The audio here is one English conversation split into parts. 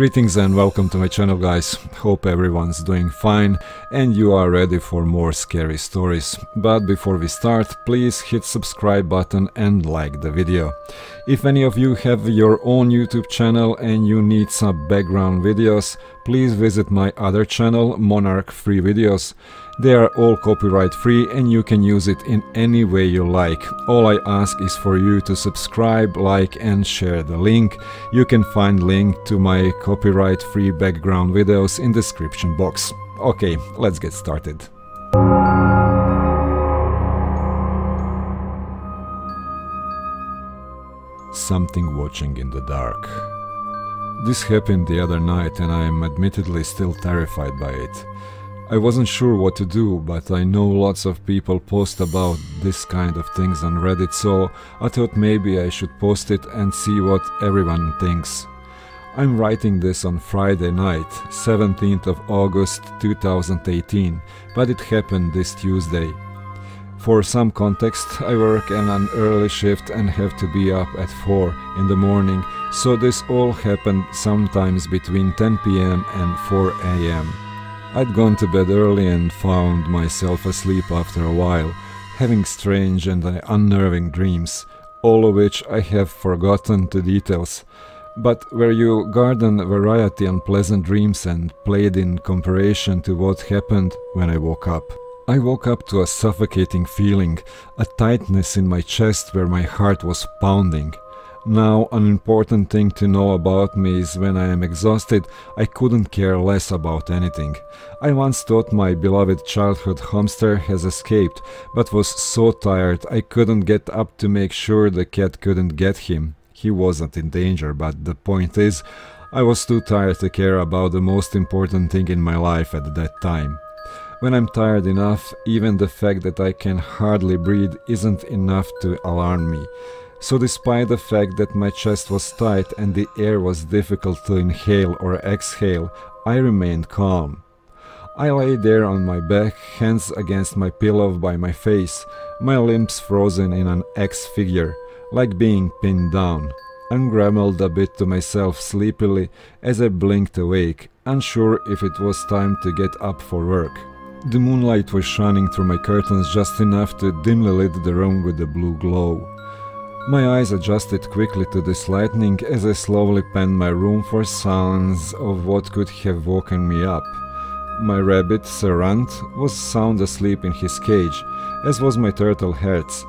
Greetings and welcome to my channel guys. Hope everyone's doing fine and you are ready for more scary stories. But before we start, please hit subscribe button and like the video. If any of you have your own YouTube channel and you need some background videos, please visit my other channel, Monarch Free Videos. They are all copyright free and you can use it in any way you like. All I ask is for you to subscribe, like and share the link. You can find link to my copyright free background videos in the description box. Okay, let's get started. Something watching in the dark. This happened the other night and I am admittedly still terrified by it. I wasn't sure what to do, but I know lots of people post about this kind of things on Reddit, so I thought maybe I should post it and see what everyone thinks. I'm writing this on Friday night, 17th of August 2018, but it happened this Tuesday. For some context, I work in an early shift and have to be up at 4 in the morning, so this all happened sometimes between 10 pm and 4 am. I'd gone to bed early and found myself asleep after a while, having strange and unnerving dreams, all of which I have forgotten the details, but where you garden variety and pleasant dreams and played in comparison to what happened when I woke up. I woke up to a suffocating feeling, a tightness in my chest where my heart was pounding. Now, an important thing to know about me is when I am exhausted, I couldn't care less about anything. I once thought my beloved childhood hamster has escaped, but was so tired I couldn't get up to make sure the cat couldn't get him. He wasn't in danger, but the point is, I was too tired to care about the most important thing in my life at that time. When I'm tired enough, even the fact that I can hardly breathe isn't enough to alarm me. So despite the fact that my chest was tight and the air was difficult to inhale or exhale, I remained calm. I lay there on my back, hands against my pillow by my face, my limbs frozen in an X figure, like being pinned down. and grumbled a bit to myself sleepily as I blinked awake, unsure if it was time to get up for work. The moonlight was shining through my curtains just enough to dimly lit the room with a blue glow. My eyes adjusted quickly to this lightning as I slowly panned my room for sounds of what could have woken me up. My rabbit, Serant, was sound asleep in his cage, as was my turtle Hertz,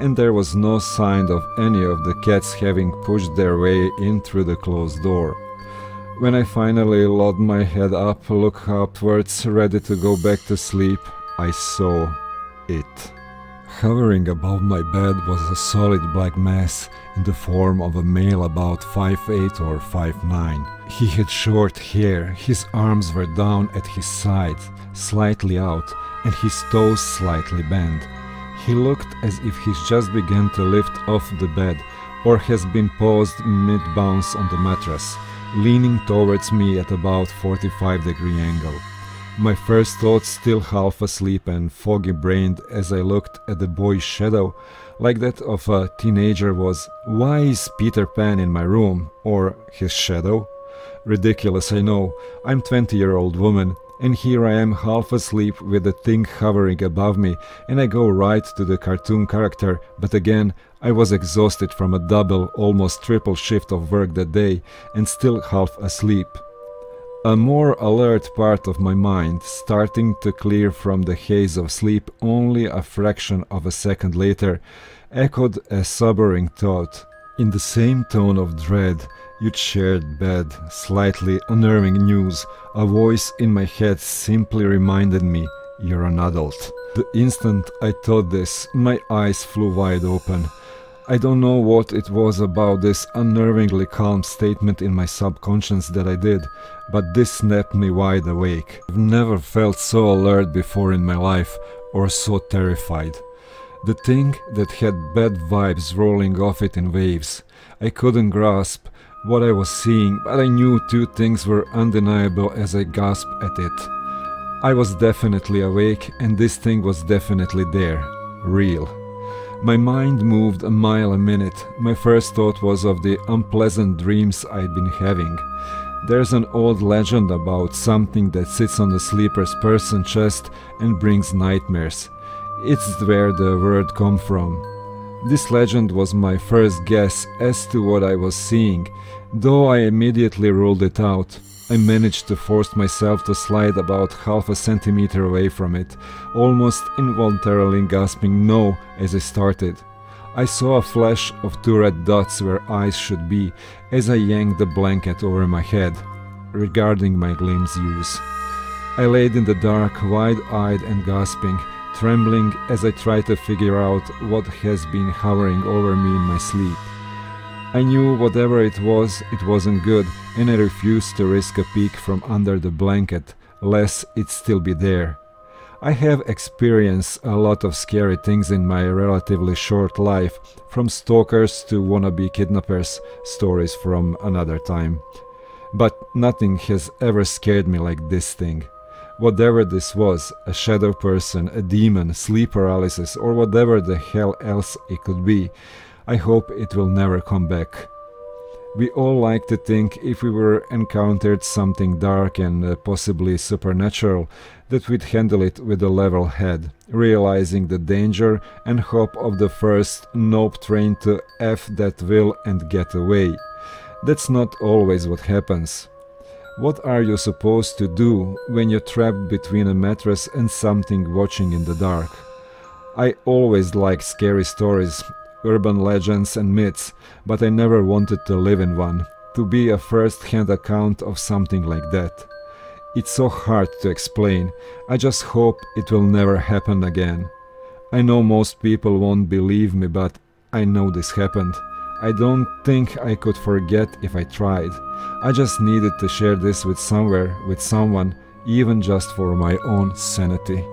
and there was no sign of any of the cats having pushed their way in through the closed door. When I finally lowered my head up, looked upwards, ready to go back to sleep, I saw it. Hovering above my bed was a solid black mass in the form of a male about 5'8 or 5'9. He had short hair, his arms were down at his sides, slightly out, and his toes slightly bent. He looked as if he's just began to lift off the bed or has been paused mid-bounce on the mattress leaning towards me at about 45 degree angle. My first thoughts still half asleep and foggy-brained as I looked at the boy's shadow, like that of a teenager was, why is Peter Pan in my room, or his shadow? Ridiculous, I know, I'm 20-year-old woman, and here I am half asleep with the thing hovering above me, and I go right to the cartoon character, but again, I was exhausted from a double, almost triple shift of work that day, and still half asleep. A more alert part of my mind, starting to clear from the haze of sleep only a fraction of a second later, echoed a sobering thought. In the same tone of dread, you'd shared bad slightly unnerving news, a voice in my head simply reminded me, you're an adult. The instant I thought this, my eyes flew wide open. I don't know what it was about this unnervingly calm statement in my subconscious that I did, but this snapped me wide awake. I've never felt so alert before in my life, or so terrified. The thing that had bad vibes rolling off it in waves. I couldn't grasp what I was seeing, but I knew two things were undeniable as I gasped at it. I was definitely awake, and this thing was definitely there. Real. My mind moved a mile a minute. My first thought was of the unpleasant dreams I'd been having. There's an old legend about something that sits on the sleeper's person chest and brings nightmares. It's where the word come from. This legend was my first guess as to what I was seeing, though I immediately ruled it out. I managed to force myself to slide about half a centimeter away from it, almost involuntarily gasping no as I started. I saw a flash of two red dots where eyes should be as I yanked the blanket over my head, regarding my glimpse use. I laid in the dark, wide-eyed and gasping, trembling as I tried to figure out what has been hovering over me in my sleep. I knew whatever it was, it wasn't good, and I refused to risk a peek from under the blanket, lest it still be there. I have experienced a lot of scary things in my relatively short life, from stalkers to wannabe kidnappers, stories from another time. But nothing has ever scared me like this thing. Whatever this was, a shadow person, a demon, sleep paralysis, or whatever the hell else it could be, I hope it will never come back. We all like to think if we were encountered something dark and uh, possibly supernatural, that we'd handle it with a level head, realizing the danger and hope of the first nope train to F that will and get away. That's not always what happens. What are you supposed to do when you're trapped between a mattress and something watching in the dark? I always like scary stories urban legends and myths, but I never wanted to live in one, to be a first-hand account of something like that. It's so hard to explain, I just hope it will never happen again. I know most people won't believe me, but I know this happened. I don't think I could forget if I tried. I just needed to share this with somewhere, with someone, even just for my own sanity.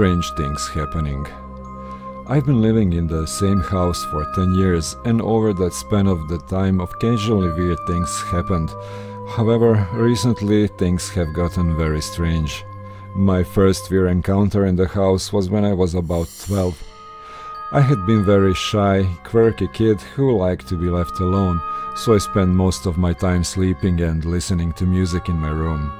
strange things happening. I've been living in the same house for 10 years and over that span of the time occasionally weird things happened. However, recently things have gotten very strange. My first weird encounter in the house was when I was about 12. I had been very shy, quirky kid who liked to be left alone, so I spent most of my time sleeping and listening to music in my room.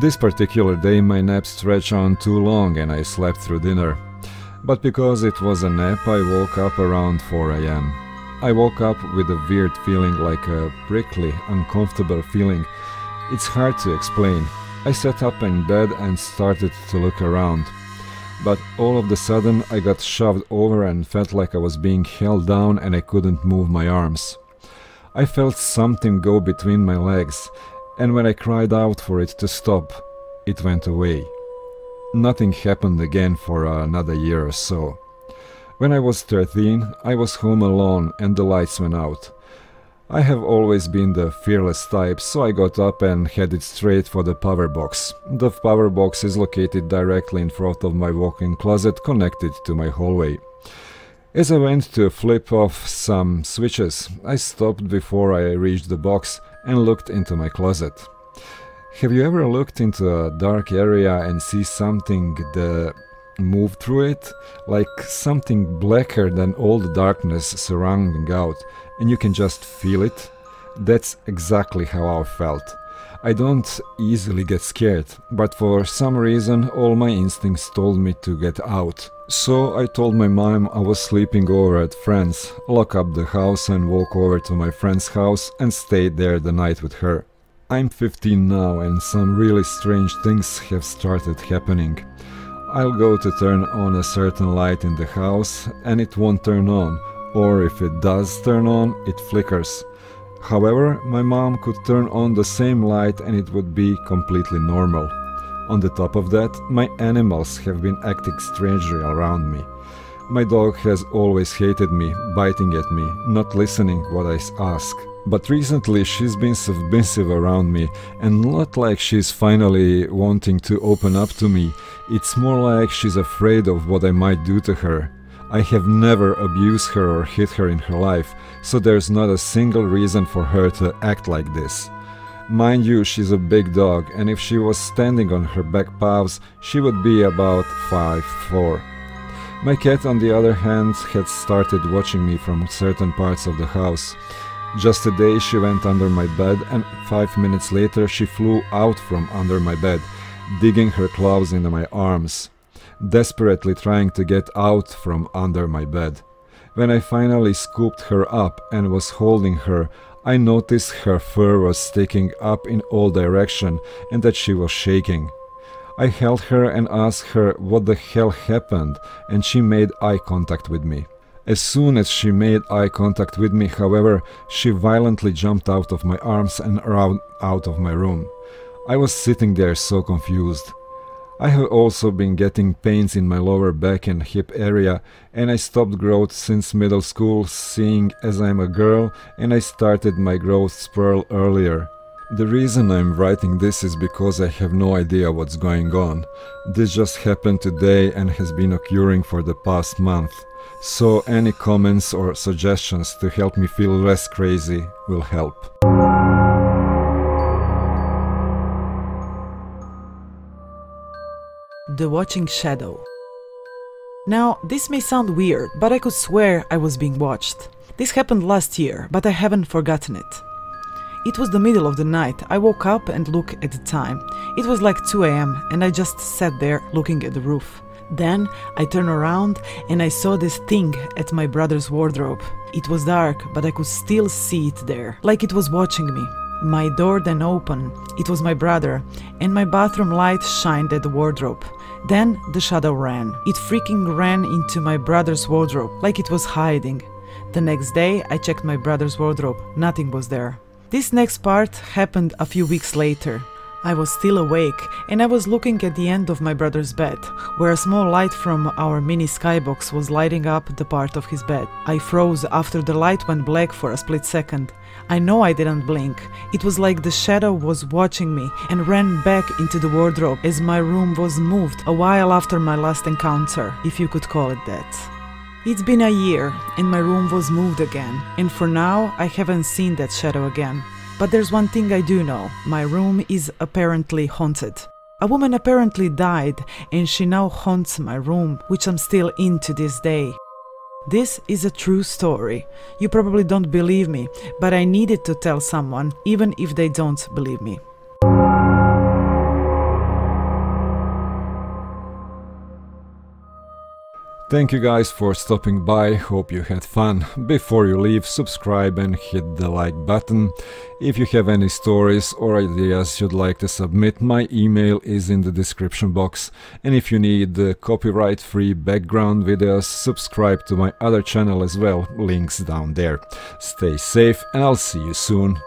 This particular day my nap stretched on too long and I slept through dinner. But because it was a nap, I woke up around 4 am. I woke up with a weird feeling like a prickly, uncomfortable feeling. It's hard to explain. I sat up in bed and started to look around. But all of a sudden I got shoved over and felt like I was being held down and I couldn't move my arms. I felt something go between my legs and when I cried out for it to stop, it went away. Nothing happened again for another year or so. When I was 13, I was home alone and the lights went out. I have always been the fearless type, so I got up and headed straight for the power box. The power box is located directly in front of my walk-in closet connected to my hallway. As I went to flip off some switches, I stopped before I reached the box and looked into my closet. Have you ever looked into a dark area and see something that move through it? Like something blacker than all the darkness surrounding out, and you can just feel it? That's exactly how I felt. I don't easily get scared, but for some reason all my instincts told me to get out. So I told my mom I was sleeping over at friends, lock up the house and walk over to my friend's house and stay there the night with her. I'm 15 now and some really strange things have started happening. I'll go to turn on a certain light in the house and it won't turn on, or if it does turn on, it flickers. However, my mom could turn on the same light and it would be completely normal. On the top of that, my animals have been acting strangely around me. My dog has always hated me, biting at me, not listening what I ask. But recently she's been submissive around me and not like she's finally wanting to open up to me. It's more like she's afraid of what I might do to her. I have never abused her or hit her in her life, so there's not a single reason for her to act like this. Mind you, she's a big dog, and if she was standing on her back paws, she would be about 5'4". My cat, on the other hand, had started watching me from certain parts of the house. Just a day she went under my bed, and five minutes later she flew out from under my bed, digging her claws into my arms, desperately trying to get out from under my bed. When I finally scooped her up and was holding her, I noticed her fur was sticking up in all direction and that she was shaking. I held her and asked her what the hell happened, and she made eye contact with me. As soon as she made eye contact with me, however, she violently jumped out of my arms and ran out of my room. I was sitting there so confused. I have also been getting pains in my lower back and hip area, and I stopped growth since middle school, seeing as I'm a girl, and I started my growth spurt earlier. The reason I'm writing this is because I have no idea what's going on. This just happened today and has been occurring for the past month. So any comments or suggestions to help me feel less crazy will help. The Watching Shadow. Now, this may sound weird, but I could swear I was being watched. This happened last year, but I haven't forgotten it. It was the middle of the night. I woke up and looked at the time. It was like 2 am, and I just sat there looking at the roof. Then I turned around and I saw this thing at my brother's wardrobe. It was dark, but I could still see it there, like it was watching me. My door then opened. It was my brother, and my bathroom light shined at the wardrobe. Then the shadow ran. It freaking ran into my brother's wardrobe, like it was hiding. The next day, I checked my brother's wardrobe. Nothing was there. This next part happened a few weeks later. I was still awake and I was looking at the end of my brother's bed, where a small light from our mini skybox was lighting up the part of his bed. I froze after the light went black for a split second. I know I didn't blink. It was like the shadow was watching me and ran back into the wardrobe as my room was moved a while after my last encounter, if you could call it that. It's been a year and my room was moved again, and for now I haven't seen that shadow again. But there's one thing I do know my room is apparently haunted. A woman apparently died and she now haunts my room, which I'm still in to this day. This is a true story. You probably don't believe me, but I needed to tell someone, even if they don't believe me. Thank you guys for stopping by, hope you had fun. Before you leave, subscribe and hit the like button. If you have any stories or ideas you'd like to submit, my email is in the description box. And if you need uh, copyright-free background videos, subscribe to my other channel as well, links down there. Stay safe and I'll see you soon.